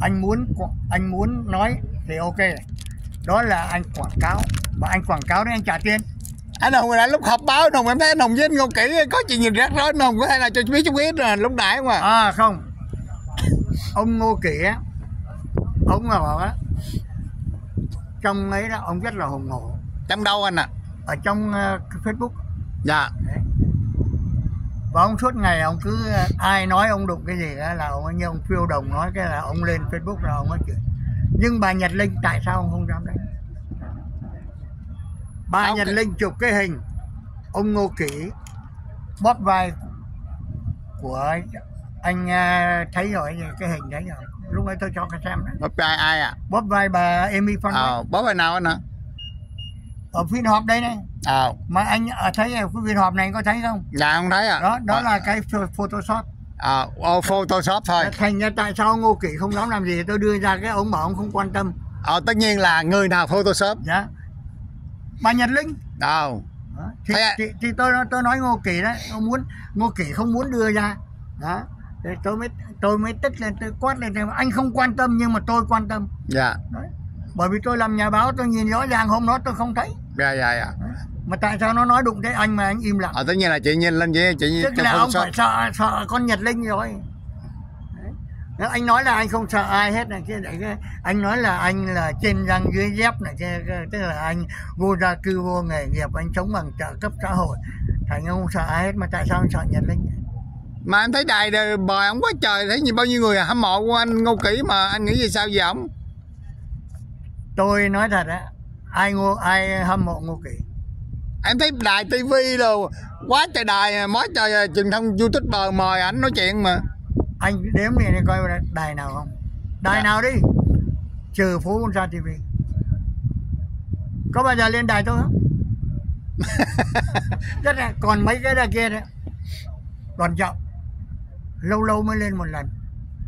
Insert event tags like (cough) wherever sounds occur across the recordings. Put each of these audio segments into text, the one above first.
anh muốn anh muốn nói thì ok. Đó là anh quảng cáo. Mà anh quảng cáo đấy anh trả tiền. Anh hùng là lúc họp báo hùng em thấy anh hùng với anh ngô kỹ có chuyện gì rắc rối hùng có thể là cho biết cho biết là lúc nãy mà à? Không. Ông ngô kỹ á ông mà bảo á trong ấy đó ông rất là hùng hổ. Trong đâu anh ạ à? ở trong uh, facebook. Dạ. Đấy. Và ông suốt ngày ông cứ ai nói ông đụng cái gì đó là ông như ông phiêu đồng nói cái là ông lên facebook là ông nói chuyện nhưng bà nhật linh tại sao ông không dám đánh? Bà ông Nhật. Linh chụp cái hình ông Ngô Kỷ bóp vai của anh à, thấy rồi cái hình đấy rồi. Lúc ấy tôi cho cái xem bóp vai ai à? Bóp vai bà Amy Phan ờ, bóp vai nào anh hả ở phiên họp đây này. Ờ. Mà anh ở thấy ở phiên họp này có thấy không? Dạ không thấy à đó đó à. là cái photoshop. À oh, photoshop thôi. Thành ra tại sao Ngô Kỷ không dám làm gì tôi đưa ra cái ông bảo ông không quan tâm. Ờ tất nhiên là người nào photoshop. Dạ. Bà Nhật Linh. Đâu? Thì, thì, thì tôi tôi nói Ngô Kỳ đấy. Ông muốn Ngô Kỳ không muốn đưa ra. Đó. Thì tôi mới tôi mới tức lên tôi quát lên anh không quan tâm nhưng mà tôi quan tâm. Dạ. Đấy. Bởi vì tôi làm nhà báo tôi nhìn rõ ràng hôm đó tôi không thấy. Dạ dạ dạ. Mà tại sao nó nói đụng tới anh mà anh im lặng? Ờ tất nhiên là chị nhìn lên chị chị nhìn tức là ông phải sợ sợ con Nhật Linh rồi. Anh nói là anh không sợ ai hết này kia đấy anh nói là anh là trên răng dưới dép này kia tức là anh vô gia cư vô nghề nghiệp anh sống bằng trợ cấp xã hội. Thành không sợ ai hết mà tại sao anh sợ nhật linh? Mà anh thấy đài bời ông quá trời thấy nhiều bao nhiêu người hâm mộ của anh ngô kỹ mà anh nghĩ gì sao vậy ông tôi nói thật á ai ngô ai hâm mộ ngô kỹ em thấy đài tivi đồ quá trời đài mới trời truyền thông youtuber mời ảnh nói chuyện mà. Anh đếm đi để coi đài nào không? Đài dạ. nào đi? Trừ phố con sa tv có bao giờ lên đài tôi không? (laughs) Rất là còn mấy cái đài kia đấy. Còn chậm lâu lâu mới lên một lần.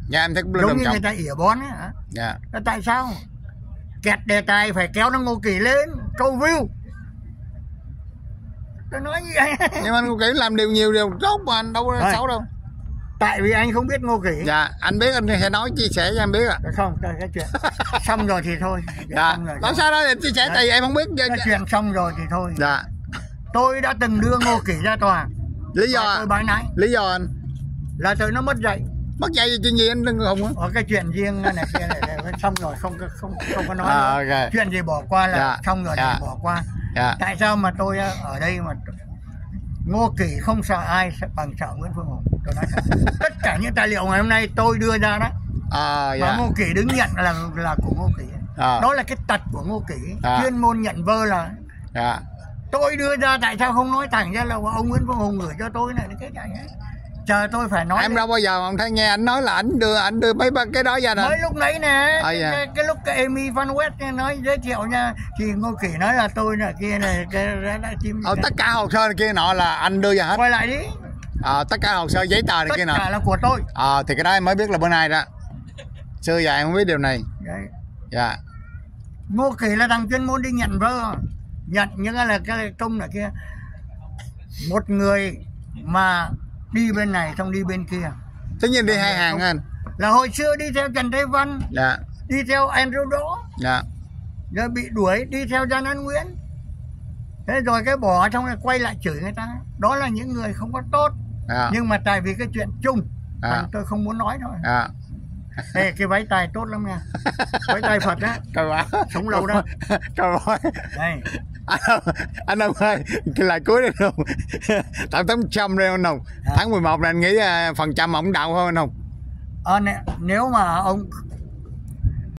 Dạ em thấy cũng giống như người ta ỉa bón hả? Dạ. Tại sao kẹt đề tài phải kéo nó ngô kỳ lên câu view. Tôi nói như vậy (laughs) nhưng mà anh ngô kỳ làm điều nhiều điều tốt mà anh đâu có xấu đâu. Tại vì anh không biết ngô kỷ dạ anh biết anh sẽ nói chia sẻ cho em biết ạ. À. không? Cái chuyện (laughs) xong rồi thì thôi. Dạ. Làm sao đó thì chia sẻ tại vì em không biết cái chuyện xong rồi thì thôi. Dạ. Tôi đã từng đưa ngô kỷ ra tòa. Lý do tôi bái nãy. Lý do anh. Là tôi nó mất dạy. Mất dạy gì chuyện gì anh đừng không á ở cái chuyện riêng này kia này xong rồi không không không có nói à, okay. chuyện gì bỏ qua là dạ. xong rồi dạ. thì bỏ qua dạ. tại sao mà tôi ở đây mà Ngô Kỳ không sợ ai bằng sợ Nguyễn Phương Hùng tôi nói tất cả những tài liệu ngày hôm nay tôi đưa ra đó à, dạ. mà Ngô Kỳ đứng nhận là là của Ngô Kỳ à. đó là cái tật của Ngô Kỳ à. chuyên môn nhận vơ là à. tôi đưa ra tại sao không nói thẳng ra là ông Nguyễn Phương Hùng gửi cho tôi này cái này chờ tôi phải nói em đâu bao giờ ông thấy nghe anh nói là anh đưa anh đưa mấy cái đó ra nè. Mới lúc nãy nè à, dạ. cái, cái lúc cái Amy Van West nói giới thiệu nha. Thì Ngô Kỳ nói là tôi là kia này cái đã chim ờ, tất cả hồ sơ này kia nọ là anh đưa ra hết. Quay lại đi. À, tất cả hồ sơ giấy tờ này tất kia nọ. tất cả là của tôi. À, thì cái đó em mới biết là bữa nay đó. Xưa giờ em không biết điều này. Đấy. dạ. Ngô Kỳ là thằng chuyên môn đi nhận vơ. Nhận những cái là cái công này kia. Một người mà đi bên này xong đi bên kia. Tất nhiên đi hai hàng anh là hồi xưa đi theo Trần Thế Văn dạ. đi theo Andrew Đỗ. Dạ. rồi bị đuổi đi theo Giang An Nguyễn. Thế rồi cái bỏ xong rồi quay lại chửi người ta. Đó là những người không có tốt. Dạ. nhưng mà tại vì cái chuyện chung dạ. tôi không muốn nói thôi. Dạ. Ê, cái váy tài tốt lắm nha. Váy tài Phật á. Trời ơi. Sống lâu đó. Trời ơi. Đây (laughs) anh ông, anh ông ơi cái lại cuối đây không? Tao tấm trăm đây không tháng 11 này anh nghĩ à, phần trăm ông đạo hơn không? À, nếu mà ông